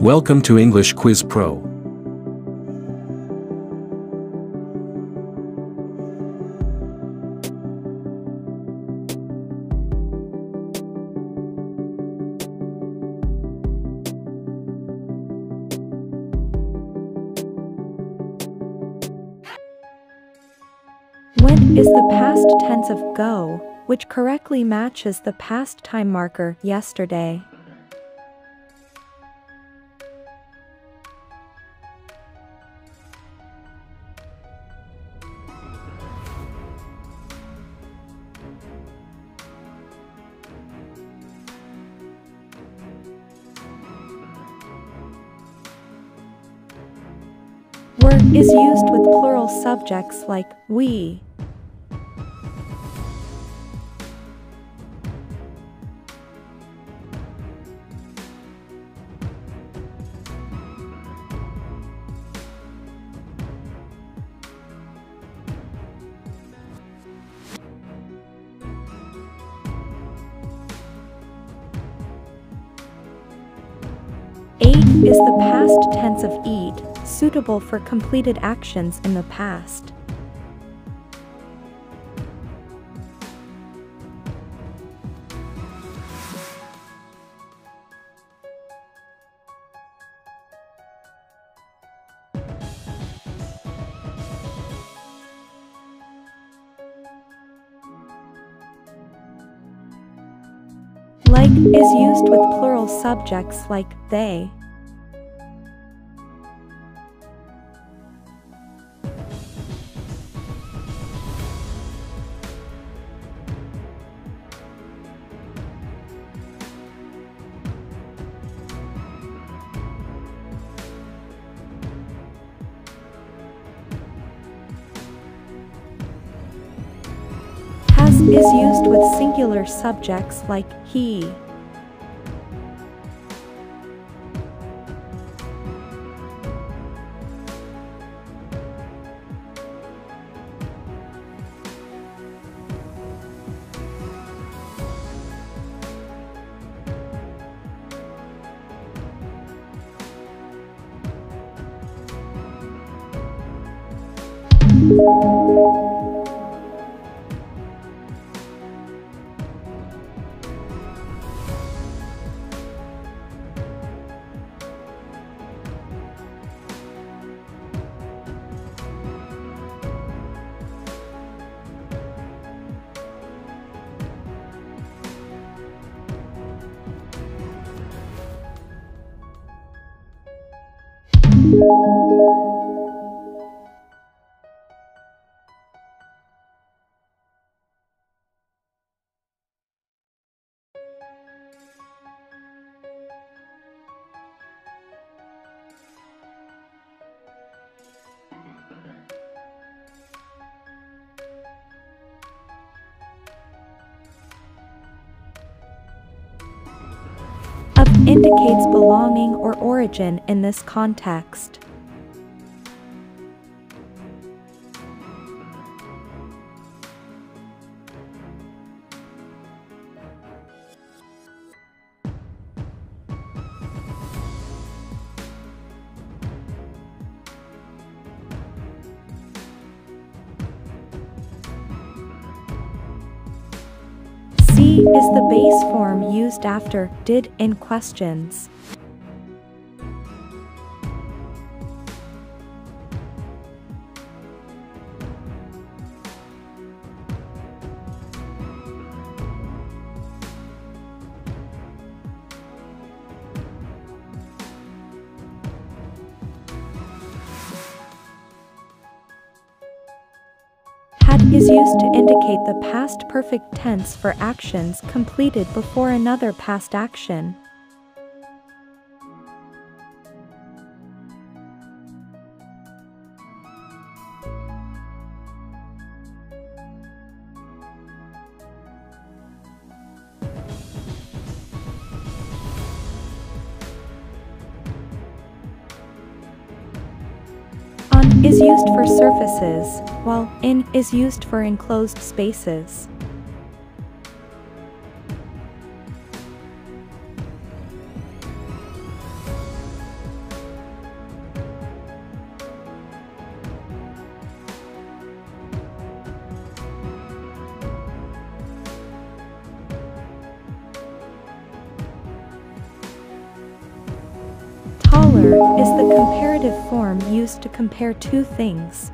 Welcome to English Quiz Pro. When is the past tense of go, which correctly matches the past time marker yesterday? Subjects like we. The past tense of eat, suitable for completed actions in the past. Like is used with plural subjects like they. Is used with singular subjects like he. you Of indicates belonging or origin in this context. C is the base form used after did in questions. Is used to indicate the past perfect tense for actions completed before another past action. On is used for surfaces, while in is used for enclosed spaces. Taller is the comparative form used to compare two things.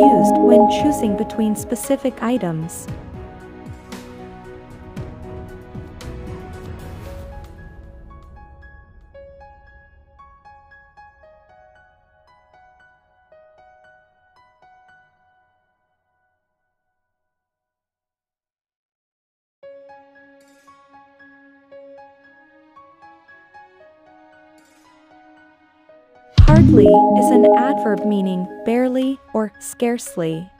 Used when choosing between specific items. Hardly is an adverb meaning barely or scarcely.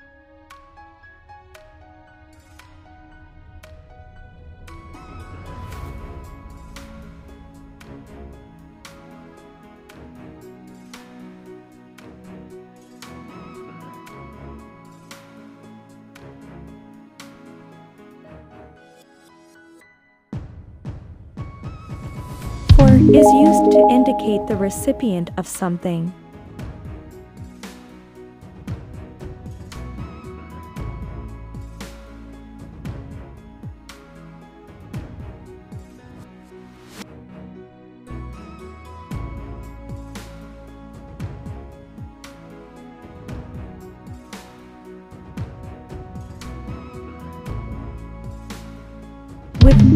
Is used to indicate the recipient of something.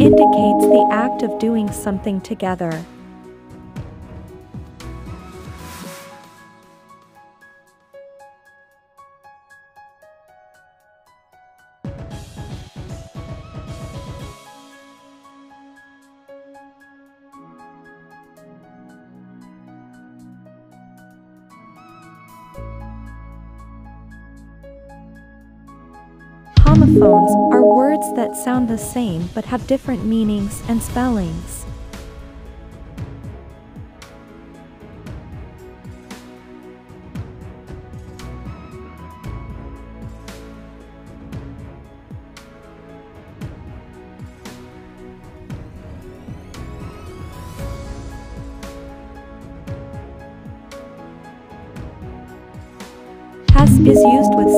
Indicates the act of doing something together. Homophones are words that sound the same but have different meanings and spellings.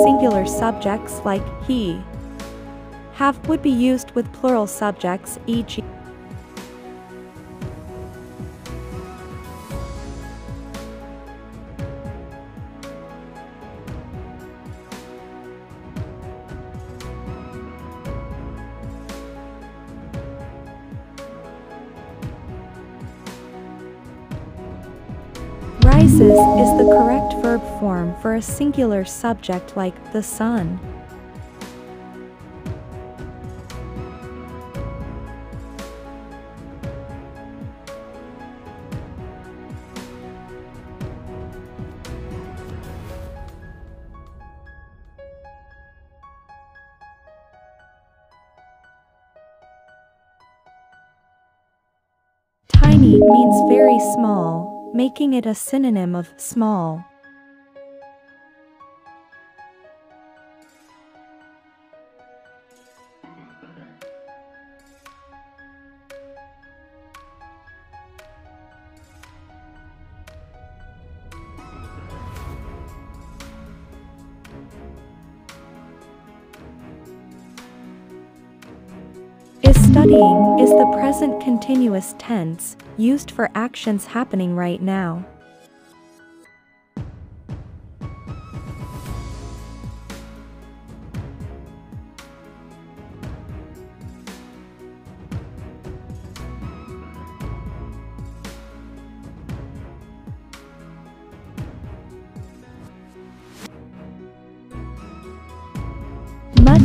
Singular subjects like he. Have would be used with plural subjects e.g. the correct verb form for a singular subject like the sun. Tiny means very small, making it a synonym of small. Studying is the present continuous tense, used for actions happening right now.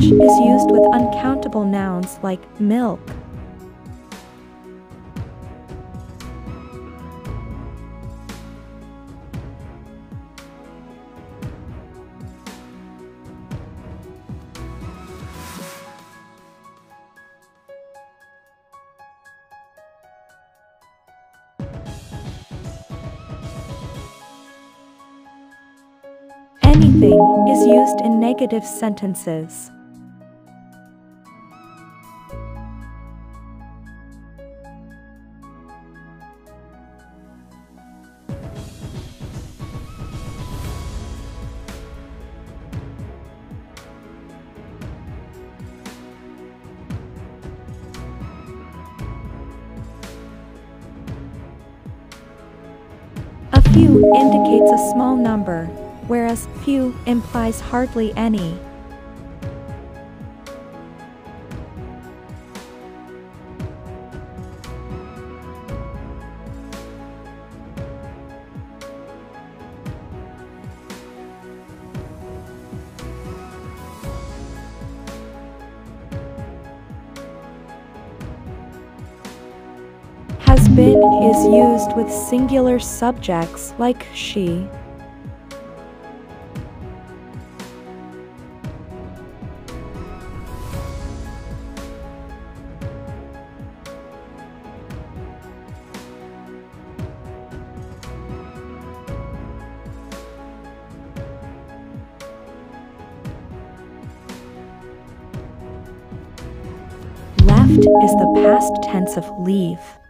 Much is used with uncountable nouns like milk. Anything is used in negative sentences. Few indicates a small number, whereas few implies hardly any. Is used with singular subjects like she. Left is the past tense of leave.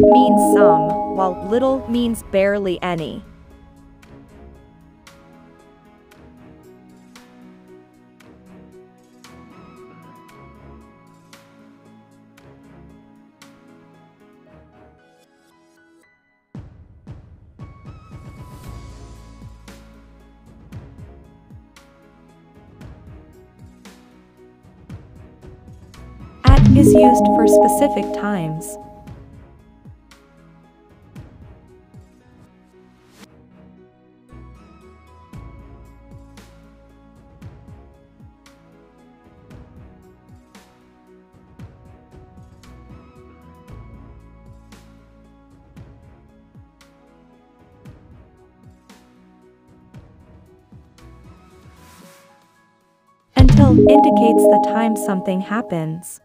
Means some, while little means barely any. At is used for specific times. Indicates the time something happens.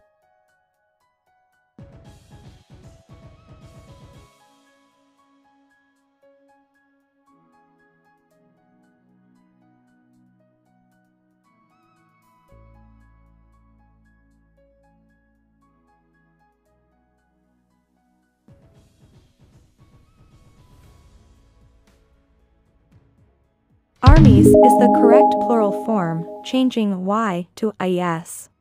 Armies is the correct plural form, changing y to is.